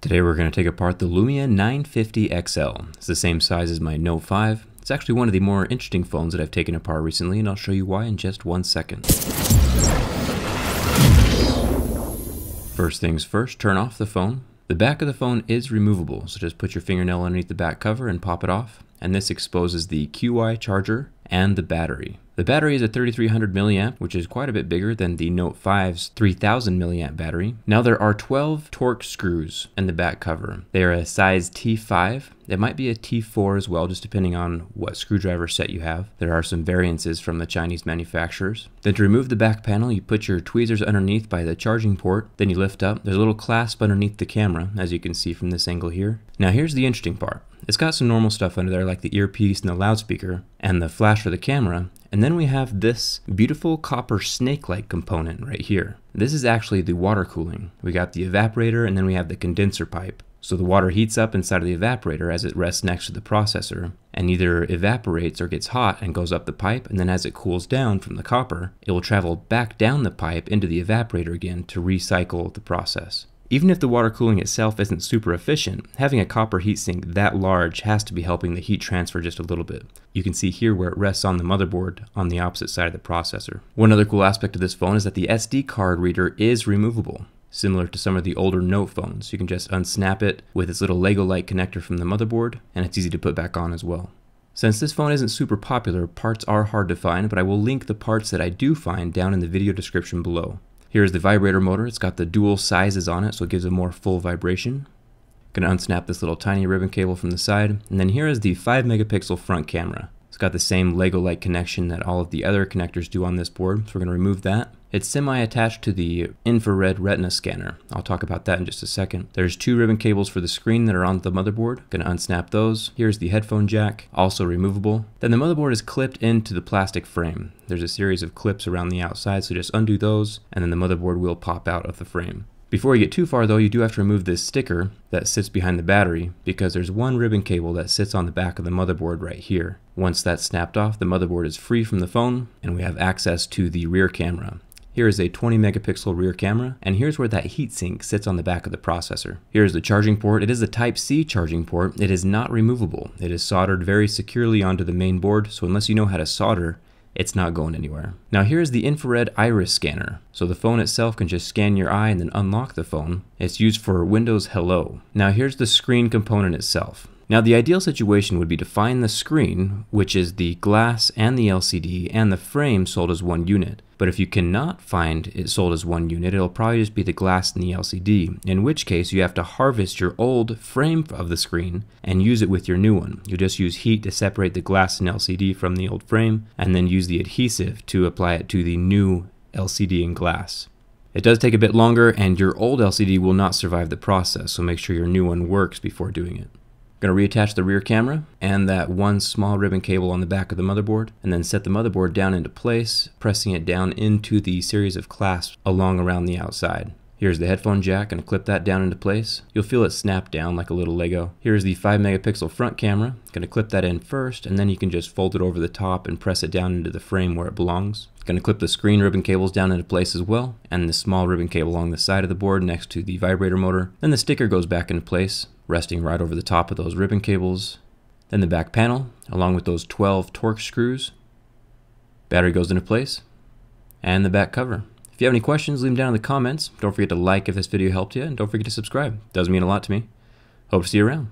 Today we're going to take apart the Lumia 950 XL. It's the same size as my Note 5. It's actually one of the more interesting phones that I've taken apart recently and I'll show you why in just one second. First things first, turn off the phone. The back of the phone is removable, so just put your fingernail underneath the back cover and pop it off. And this exposes the QI charger and the battery. The battery is a 3300 milliamp, which is quite a bit bigger than the Note 5's 3000 milliamp battery. Now there are 12 Torx screws in the back cover. They are a size T5. It might be a T4 as well, just depending on what screwdriver set you have. There are some variances from the Chinese manufacturers. Then to remove the back panel, you put your tweezers underneath by the charging port. Then you lift up. There's a little clasp underneath the camera, as you can see from this angle here. Now here's the interesting part. It's got some normal stuff under there like the earpiece and the loudspeaker and the flash for the camera. And then we have this beautiful copper snake-like component right here. This is actually the water cooling. We got the evaporator and then we have the condenser pipe. So the water heats up inside of the evaporator as it rests next to the processor and either evaporates or gets hot and goes up the pipe and then as it cools down from the copper, it will travel back down the pipe into the evaporator again to recycle the process. Even if the water cooling itself isn't super efficient, having a copper heatsink that large has to be helping the heat transfer just a little bit. You can see here where it rests on the motherboard on the opposite side of the processor. One other cool aspect of this phone is that the SD card reader is removable. Similar to some of the older Note phones, you can just unsnap it with its little Lego-like connector from the motherboard, and it's easy to put back on as well. Since this phone isn't super popular, parts are hard to find, but I will link the parts that I do find down in the video description below. Here's the vibrator motor. It's got the dual sizes on it, so it gives a more full vibration. Gonna unsnap this little tiny ribbon cable from the side. And then here is the 5 megapixel front camera. It's got the same Lego-like connection that all of the other connectors do on this board, so we're gonna remove that. It's semi-attached to the infrared retina scanner. I'll talk about that in just a second. There's two ribbon cables for the screen that are on the motherboard. Gonna unsnap those. Here's the headphone jack, also removable. Then the motherboard is clipped into the plastic frame. There's a series of clips around the outside, so just undo those, and then the motherboard will pop out of the frame. Before you get too far though, you do have to remove this sticker that sits behind the battery because there's one ribbon cable that sits on the back of the motherboard right here. Once that's snapped off, the motherboard is free from the phone and we have access to the rear camera. Here is a 20 megapixel rear camera, and here's where that heatsink sits on the back of the processor. Here's the charging port. It is a Type-C charging port. It is not removable. It is soldered very securely onto the main board, so unless you know how to solder, it's not going anywhere. Now here's the infrared iris scanner. So the phone itself can just scan your eye and then unlock the phone. It's used for Windows Hello. Now here's the screen component itself. Now the ideal situation would be to find the screen, which is the glass and the LCD and the frame sold as one unit. But if you cannot find it sold as one unit, it'll probably just be the glass and the LCD, in which case you have to harvest your old frame of the screen and use it with your new one. You just use heat to separate the glass and LCD from the old frame, and then use the adhesive to apply it to the new LCD and glass. It does take a bit longer and your old LCD will not survive the process, so make sure your new one works before doing it. Going to reattach the rear camera and that one small ribbon cable on the back of the motherboard and then set the motherboard down into place, pressing it down into the series of clasps along around the outside. Here's the headphone jack, and clip that down into place. You'll feel it snap down like a little Lego. Here's the 5 megapixel front camera. Gonna clip that in first, and then you can just fold it over the top and press it down into the frame where it belongs. Gonna clip the screen ribbon cables down into place as well, and the small ribbon cable along the side of the board next to the vibrator motor. Then the sticker goes back into place resting right over the top of those ribbon cables. Then the back panel, along with those 12 Torx screws. Battery goes into place. And the back cover. If you have any questions, leave them down in the comments. Don't forget to like if this video helped you, and don't forget to subscribe. It does mean a lot to me. Hope to see you around.